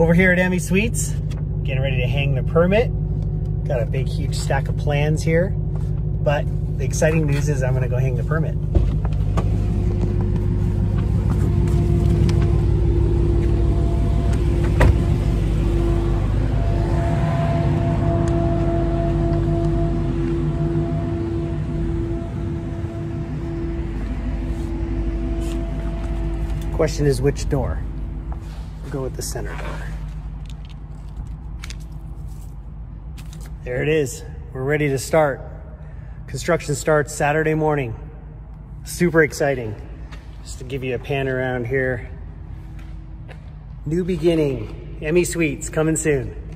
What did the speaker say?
Over here at Emy Suites, getting ready to hang the permit. Got a big, huge stack of plans here. But the exciting news is I'm gonna go hang the permit. Question is which door? Go with the center door. There it is. We're ready to start. Construction starts Saturday morning. Super exciting. Just to give you a pan around here. New beginning. Emy Suites coming soon.